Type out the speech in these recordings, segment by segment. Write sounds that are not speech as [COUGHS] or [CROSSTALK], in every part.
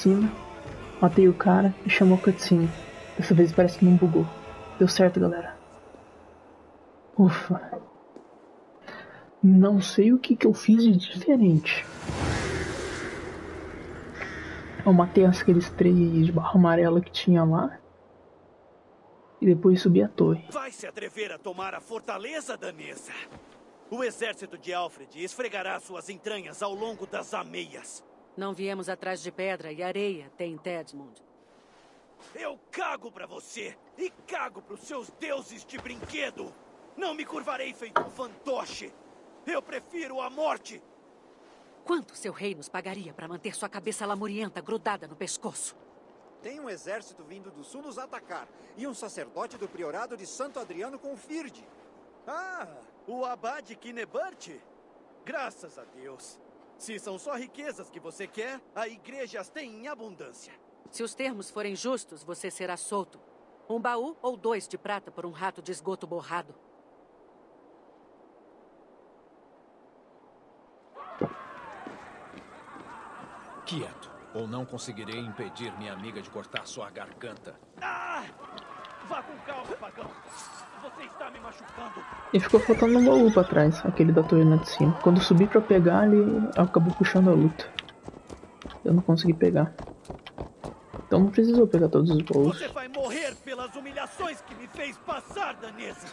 cima, matei o cara e chamou a cutscene. Dessa vez parece que não bugou. Deu certo, galera. Ufa. Não sei o que, que eu fiz de diferente. Eu matei aqueles três de barra amarela que tinha lá. E depois subi a torre. Vai se atrever a tomar a fortaleza danesa. O exército de Alfred esfregará suas entranhas ao longo das ameias. Não viemos atrás de pedra e areia, tem Tedmund. Eu cago pra você e cago pros seus deuses de brinquedo. Não me curvarei feito um fantoche. Eu prefiro a morte. Quanto seu rei nos pagaria para manter sua cabeça lamurienta grudada no pescoço? Tem um exército vindo do sul nos atacar e um sacerdote do priorado de Santo Adriano com Firde. Ah, o abade Kinebert? Graças a Deus. Se são só riquezas que você quer, a igreja as tem em abundância. Se os termos forem justos, você será solto. Um baú ou dois de prata por um rato de esgoto borrado. Quieto, ou não conseguirei impedir minha amiga de cortar sua garganta. Ah! Vá com calma, pagão. Você está me machucando. E ficou faltando um baú pra trás, aquele da torre lá de cima. Quando eu subi pra pegar, ele acabou puxando a luta. Eu não consegui pegar. Então não precisou pegar todos os baús. Você vai morrer pelas humilhações que me fez passar, danesa.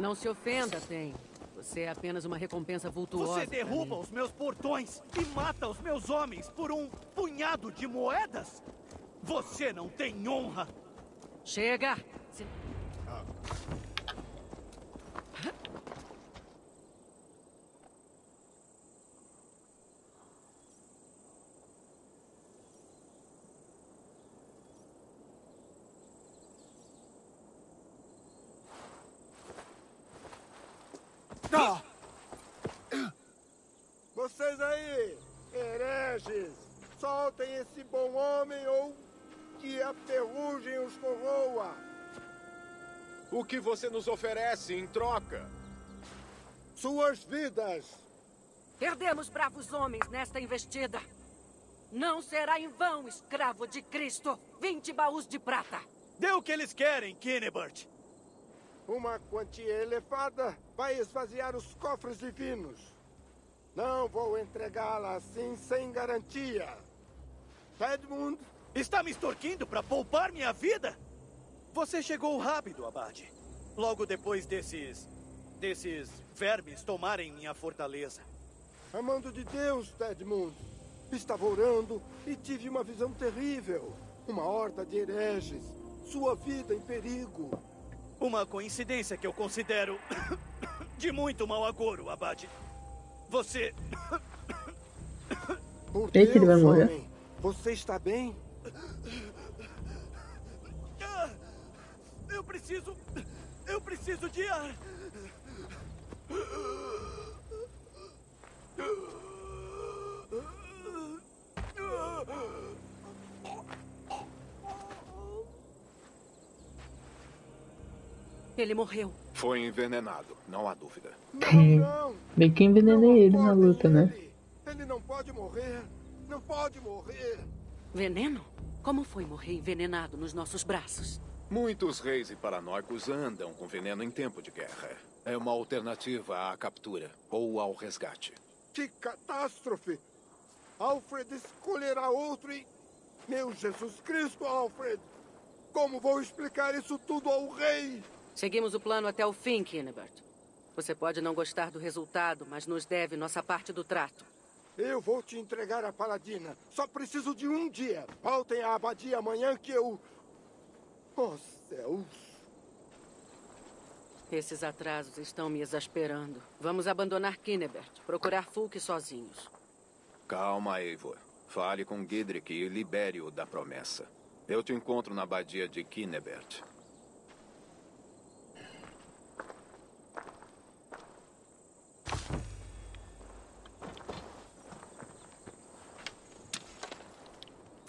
Não se ofenda, Tem. Você é apenas uma recompensa vultuosa. Você derruba os meus portões e mata os meus homens por um punhado de moedas? Você não tem honra. Chega! Se... Ah! Vocês aí, hereges, soltem esse bom homem ou que a ferrugem os corroa. O que você nos oferece em troca? Suas vidas. Perdemos bravos homens nesta investida. Não será em vão, escravo de Cristo. Vinte baús de prata. Dê o que eles querem, Kinnebert. Uma quantia elevada vai esvaziar os cofres divinos. Não vou entregá-la assim sem garantia. Edmund. Está me extorquindo para poupar minha vida? Você chegou rápido, Abade. Logo depois desses. desses vermes tomarem minha fortaleza. Amando de Deus, Edmund. Estava orando e tive uma visão terrível. Uma horda de hereges. Sua vida em perigo. Uma coincidência que eu considero [COUGHS] de muito mau agouro, Abade. Você. [COUGHS] Por Eita, ele vai Deus, morrer. homem, Você está bem? Ah, Eu preciso. Eu preciso de ar. Ele morreu. Foi envenenado, não há dúvida. Não, não. Bem que envenenei ele na luta, podem né? ele. Ele não pode morrer. Não pode morrer. Veneno? Como foi morrer envenenado nos nossos braços? Muitos reis e paranoicos andam com veneno em tempo de guerra. É uma alternativa à captura ou ao resgate. Que catástrofe! Alfred escolherá outro e. Meu Jesus Cristo, Alfred! Como vou explicar isso tudo ao rei? Seguimos o plano até o fim, Kinnebert. Você pode não gostar do resultado, mas nos deve nossa parte do trato. Eu vou te entregar a paladina. Só preciso de um dia. Voltem à abadia amanhã que eu. Oh, céus! Esses atrasos estão me exasperando. Vamos abandonar Kinnebert, procurar Fulk sozinhos. Calma, Eivor. Fale com Gidrick e libere-o da promessa. Eu te encontro na abadia de Kinnebert.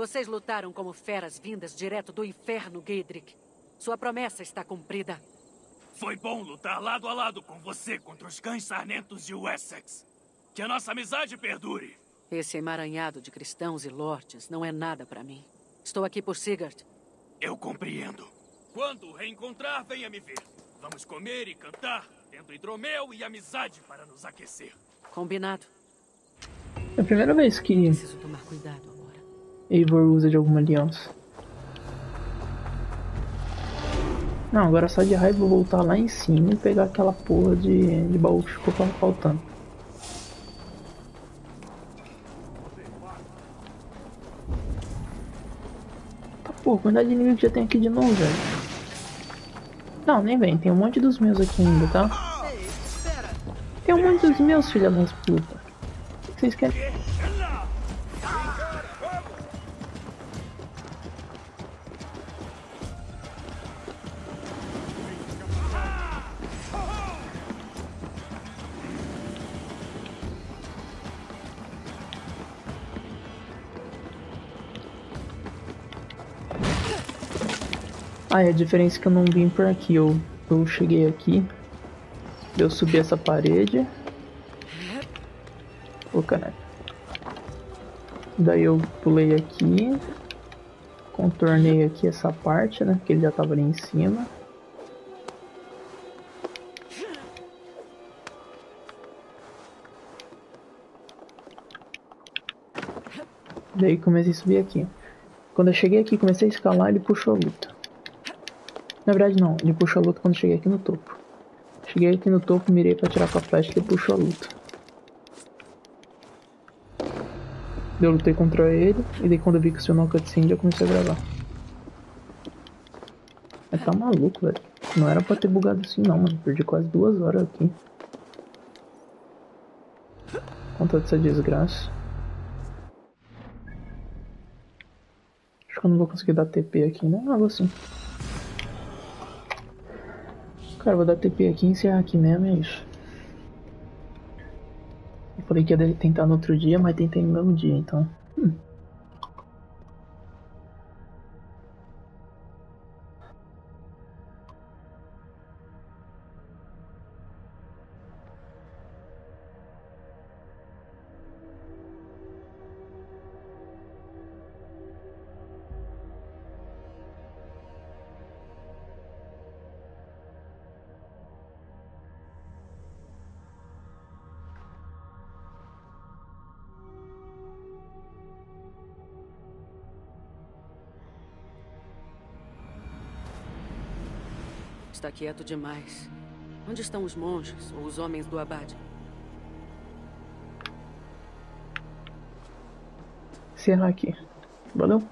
Vocês lutaram como feras vindas direto do inferno, Gidrick. Sua promessa está cumprida. Foi bom lutar lado a lado com você contra os cães sarnentos de Wessex. Que a nossa amizade perdure. Esse emaranhado de cristãos e lordes não é nada para mim. Estou aqui por Sigurd. Eu compreendo. Quando o reencontrar, venha me ver. Vamos comer e cantar, tendo hidromel e amizade para nos aquecer. Combinado. É a primeira vez que Preciso tomar cuidado. Eivor usa de alguma aliança. Não, agora só de raiva vou voltar lá em cima e pegar aquela porra de, de baú que ficou faltando. Tá porra, quantidade de inimigo que já tem aqui de novo, velho. Não, nem vem, tem um monte dos meus aqui ainda, tá? Tem um monte dos meus, filha das putas. O que vocês querem? Ah, e a diferença é que eu não vim por aqui. Eu, eu cheguei aqui. Eu subi essa parede. Ô, caralho. Daí eu pulei aqui. Contornei aqui essa parte, né? Que ele já tava ali em cima. Daí comecei a subir aqui. Quando eu cheguei aqui, comecei a escalar, ele puxou a luta. Na verdade não, ele puxou a luta quando cheguei aqui no topo. Cheguei aqui no topo, mirei pra tirar com a flecha e ele puxou a luta. Eu lutei contra ele, e daí quando eu vi que acionou a cutscene eu comecei a gravar. Mas tá maluco, velho. Não era pra ter bugado assim não, mano. Perdi quase duas horas aqui. Conta dessa desgraça. Acho que eu não vou conseguir dar TP aqui, né? Ah, vou sim. Cara, vou dar TP aqui encerrar aqui mesmo, é isso. Eu falei que ia tentar no outro dia, mas tentei no mesmo dia, então. Hum. Está quieto demais. Onde estão os monges ou os homens do abade? Encerrar aqui. Valeu?